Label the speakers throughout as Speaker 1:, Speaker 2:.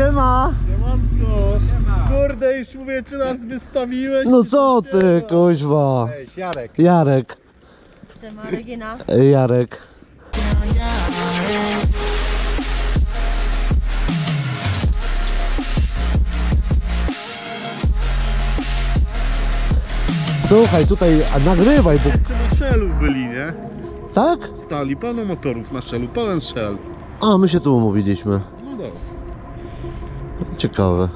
Speaker 1: Siema!
Speaker 2: Siemanko! Kurde, już mówię, czy nas wystawiłeś?
Speaker 1: No co ty, kuźwa?
Speaker 2: Cześć, Jarek.
Speaker 1: Jarek,
Speaker 3: Siema, Regina.
Speaker 1: Jarek. Słuchaj, tutaj a nagrywaj, bo...
Speaker 2: Wszyscy na Shellu byli, nie?
Speaker 1: Tak?
Speaker 2: Stali pełno motorów na Shellu, pełen Shell.
Speaker 1: A, my się tu umówiliśmy. Ciekawe.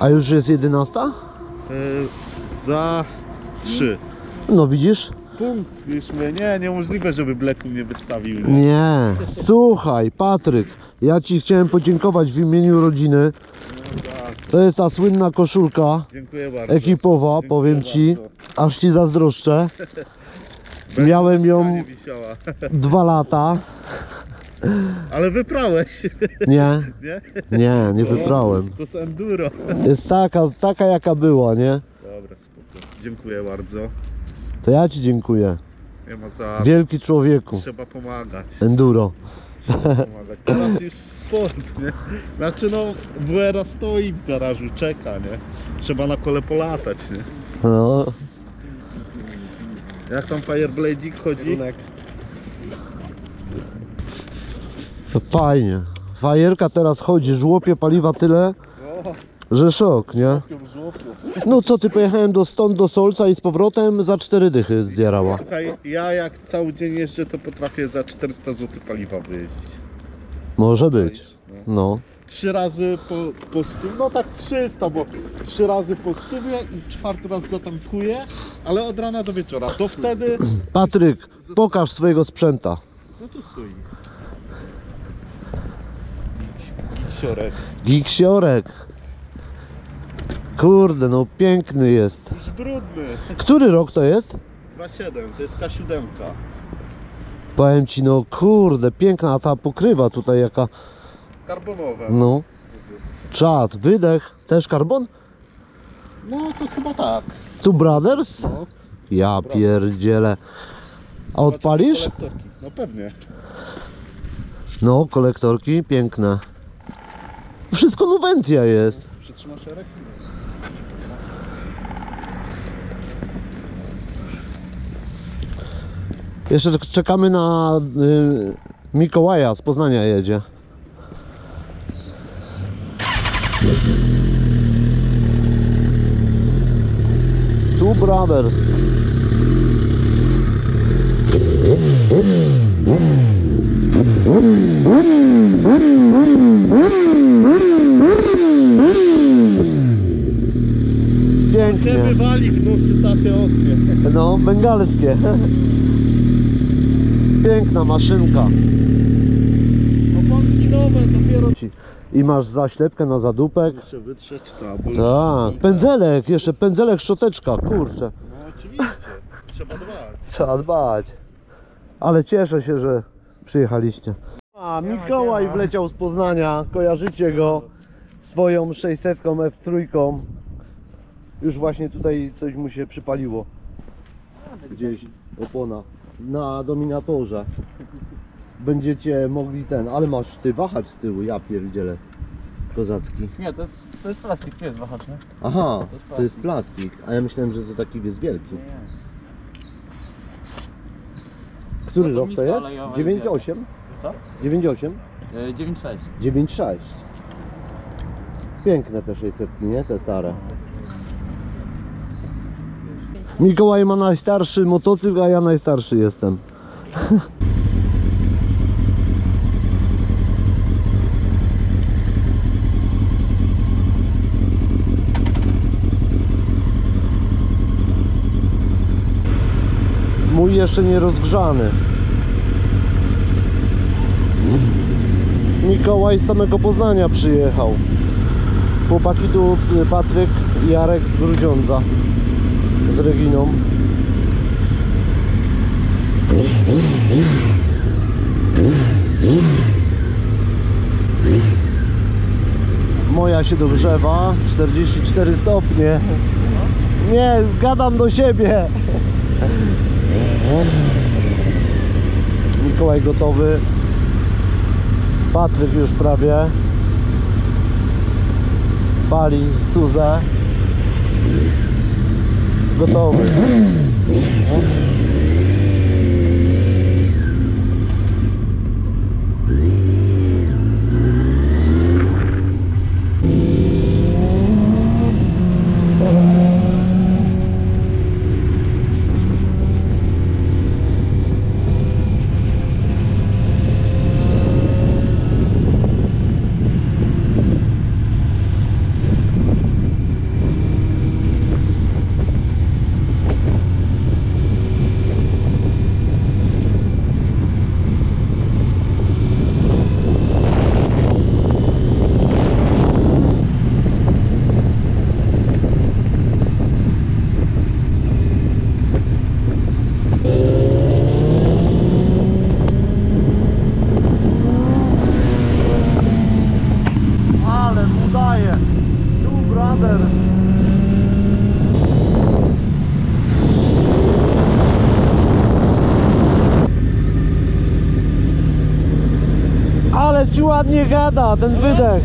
Speaker 1: A już jest 11?
Speaker 2: E, za trzy.
Speaker 1: No widzisz?
Speaker 2: Punkt. Już mówię, nie, niemożliwe, żeby Blacku mnie wystawił. Nie?
Speaker 1: Nie. Słuchaj, Patryk, ja ci chciałem podziękować w imieniu rodziny. To jest ta słynna koszulka
Speaker 2: dziękuję bardzo.
Speaker 1: ekipowa,
Speaker 2: Dziękuję
Speaker 1: powiem ci.
Speaker 2: bardzo.
Speaker 1: Aż ci zazdroszczę. Miałem ją
Speaker 2: ścianie wisiała.
Speaker 1: dwa lata.
Speaker 2: Ale wyprałeś,
Speaker 1: Nie,
Speaker 2: nie?
Speaker 1: nie, nie wybrałem.
Speaker 2: To jest enduro.
Speaker 1: Jest taka, taka jaka była, nie?
Speaker 2: Dobra, spoko. Dziękuję bardzo.
Speaker 1: To ja ci dziękuję.
Speaker 2: Nie ma za...
Speaker 1: Wielki człowieku.
Speaker 2: Trzeba pomagać.
Speaker 1: Enduro.
Speaker 2: Trzeba pomagać. Teraz już sport, nie? Znaczy no, WR stoi w garażu, czeka, nie? Trzeba na kole polatać, nie?
Speaker 1: No,
Speaker 2: Jak tam Fireblade'ik chodzi?
Speaker 1: Fajnie. Fajerka teraz chodzi, żłopie paliwa tyle, że szok, nie? No co ty, pojechałem do stąd do Solca i z powrotem za cztery dychy zjarała.
Speaker 2: Słuchaj, ja jak cały dzień jeżdżę, to potrafię za 400 zł paliwa wyjeździć.
Speaker 1: Może być. No.
Speaker 2: Trzy razy po, po stu, no tak 300, bo trzy razy po stówie i czwarty raz zatankuję, ale od rana do wieczora. To wtedy,
Speaker 1: Patryk, pokaż swojego sprzęta.
Speaker 2: no tu stoi. Siorek.
Speaker 1: Giksiorek. Kurde, no piękny jest.
Speaker 2: Już brudny.
Speaker 1: Który rok to jest?
Speaker 2: 2,7, to jest K7.
Speaker 1: Powiem ci, no kurde, piękna a ta pokrywa tutaj jaka,
Speaker 2: Karbonowe.
Speaker 1: no. Czad, wydech, też karbon?
Speaker 2: No to chyba tak.
Speaker 1: Tu Brothers?
Speaker 2: No.
Speaker 1: Ja pierdzielę. A odpalisz?
Speaker 2: No pewnie.
Speaker 1: No, kolektorki, piękne. Wszystko nuwencja jest.
Speaker 2: Przytrzymasz szereg?
Speaker 1: Jeszcze czek- czekamy na y, Mikołaja z Poznania jedzie. Tu Brothers.
Speaker 2: Nie
Speaker 1: Pięknie.
Speaker 2: wywali w nocy takie oknie.
Speaker 1: No, bengalskie. Piękna maszynka.
Speaker 2: Oponki nowe dopiero.
Speaker 1: I masz zaślepkę na zadupek.
Speaker 2: Muszę wytrzeć już
Speaker 1: Tak, pędzelek, jeszcze pędzelek, szczoteczka, kurczę.
Speaker 2: No oczywiście, trzeba dbać.
Speaker 1: Trzeba dbać. Ale cieszę się, że przyjechaliście. A Mikołaj wleciał z Poznania, kojarzycie go swoją 600 F3. Już właśnie tutaj coś mu się przypaliło. Gdzieś opona na dominatorze. Będziecie mogli ten, ale masz ty wahacz z tyłu, ja pierdzielę. Kozacki.
Speaker 4: Nie, to jest, to jest plastik, tu jest wahacz, nie?
Speaker 1: Aha,
Speaker 4: To jest
Speaker 1: to jest plastik, a ja myślałem, że to taki jest wielki.
Speaker 4: Nie.
Speaker 1: Który rok to jest?
Speaker 4: ale ja
Speaker 1: 9,8?
Speaker 4: Co?
Speaker 1: 9,8?
Speaker 4: E, 9,6.
Speaker 1: 9,6. Piękne te 600, nie? Te stare. Mikołaj ma najstarszy motocykl, a ja najstarszy jestem. Mój jeszcze nie rozgrzany. Mikołaj z samego Poznania przyjechał. Chłopaki tu y, Patryk Jarek z Grudziądza z Reginą. Moja się dogrzewa, 44 stopnie. Nie, gadam do siebie nie? Mikołaj gotowy Patryk już prawie pali Suzę gotowy nie? Ale ci ładnie gada ten wydech.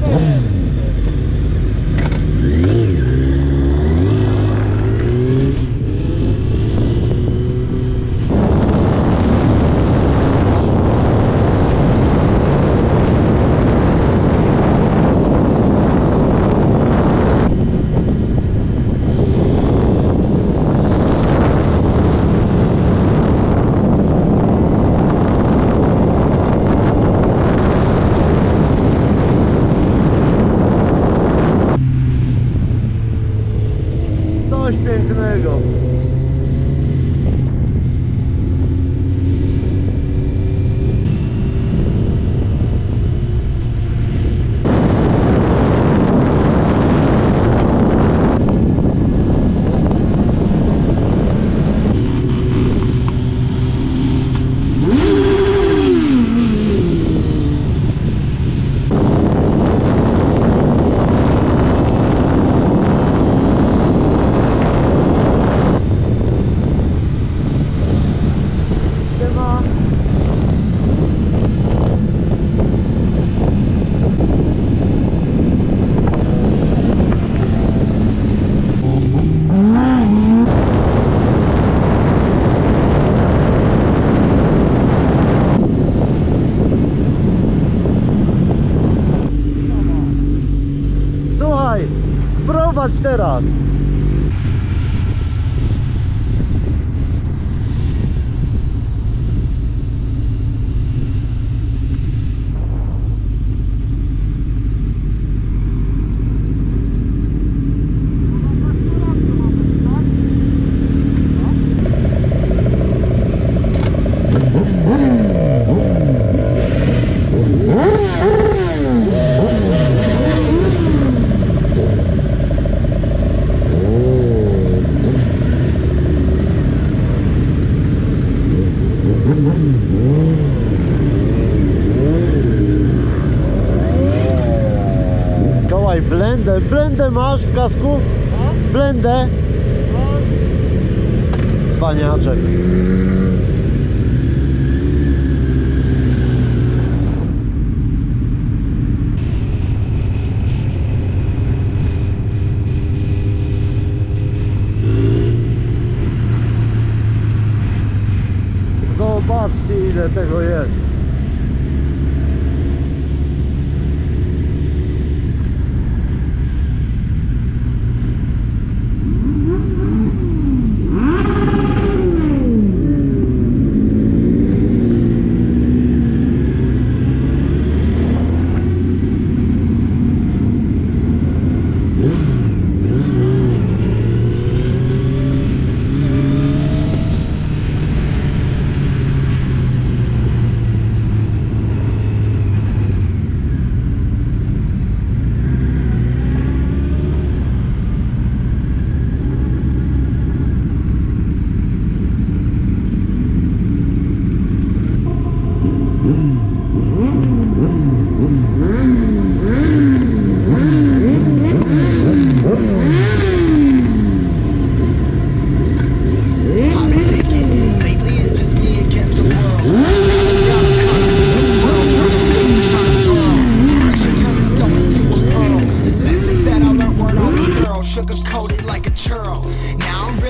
Speaker 1: Coś pięknego. Siema. Słuchaj, prowadź teraz. Blendę, blendę masz w kasku? Blendę? Cwaniaczek. Zobaczcie ile tego jest.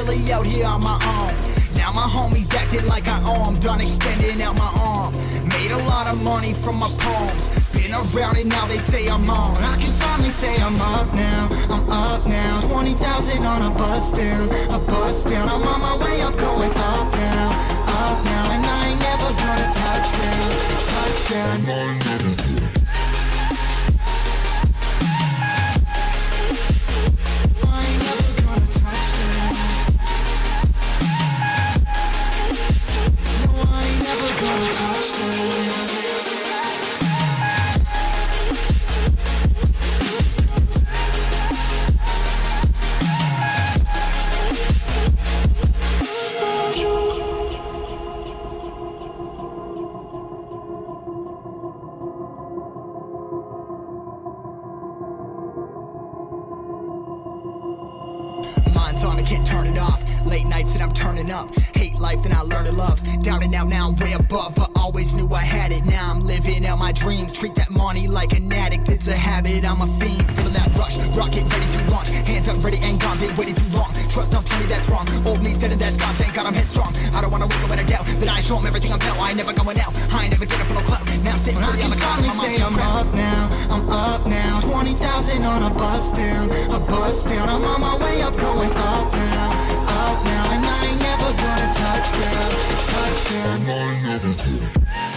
Speaker 5: Out here on my own. Now my homies acting like I owe 'em, done extending out my arm. Made a lot of money from my poems. Been around and now, they say I'm on. I can finally say I'm up now, I'm up now. 20,000 on a bus down, a bus down. I'm on my way up, going up now, up now. And I ain't never gonna touch down, touch down. Nights I'm turning up. Hate life, then I learn to love. Down and out, now I'm way above. I always knew I had it. Now I'm living out my dreams. Treat that money like an addict. It's a habit. I'm a fiend, feeling that rush. Rocket ready to launch. Hands up, ready and gone. Been waiting too long. Trust on plenty, that's wrong. Old me's dead and that's gone. Thank God I'm headstrong. I don't wanna wake up in a doubt that I show 'em everything I'm about. I ain't never going out. I ain't never did it for no clout. Now I'm sitting pretty on the cloud. I'm say I'm up now. I'm up now. 20,000 on a bus down. A bus down. I'm on my way up, going up now. I wanna touch down, touch down.